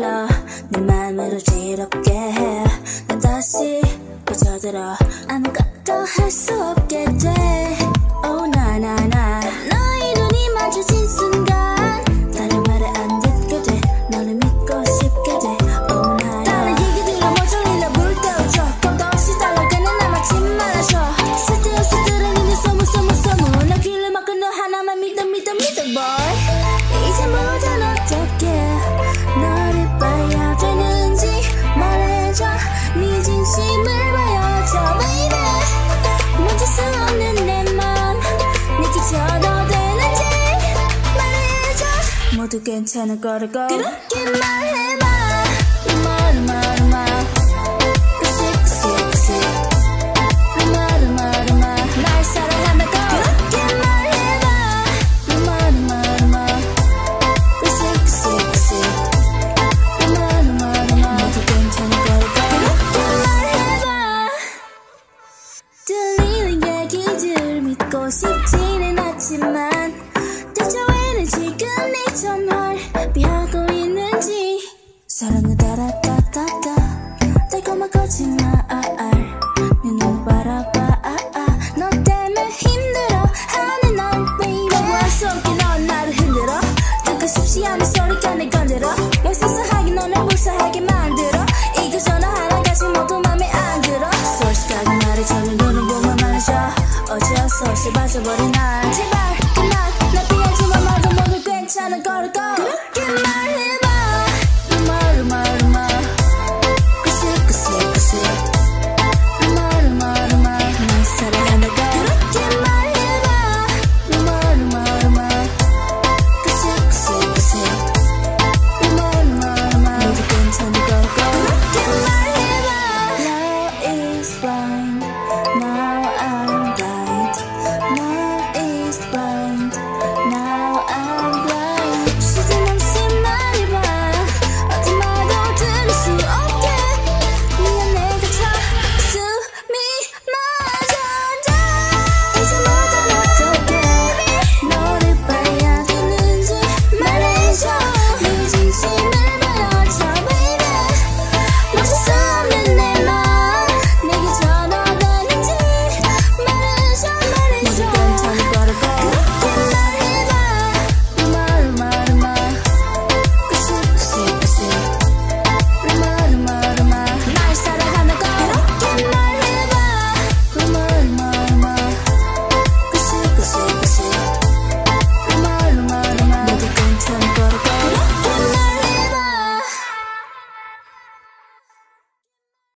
마음으로 지럽게 해 나 다시 빠져들어. 아무것도 할 수 없게 돼. Oh 나나나 너의 눈이 마주친 순간 다른 말을 안 듣게 돼. 너를 믿고 싶게 돼. Oh 나나 다른 얘기 들어 모조리 나 불태워줘. 겁도 없이 달라가는 날 막지 말아줘. 쓸데없이 들어있는 소문 소문 소문. 나 귀를 막고 너 하나만 믿어 믿어 믿어 boy 모두 괜찮을 거라고 그렇게 말해봐. 들리는 얘기들 믿고 싶지 사랑을 따라따따따 달콤한 거짓말 아, 아. 내 눈을 바라봐 아, 너 때문에 힘들어. 하는 난 baby 너와서 웃긴 넌 나를 흔들어. 듣고 싶지 않은 소리가 내 건들어 멍수수하게 너를 불쌍하게 만들어. 이거 전화 하나가지 모두 맘에 안 들어. 솔직하게 말해 전혀 너는 보면 많아져 어쩔 수 없이 빠져버린 난 제발 그만. 나 피하지마 말도 모두 괜찮은 걸걸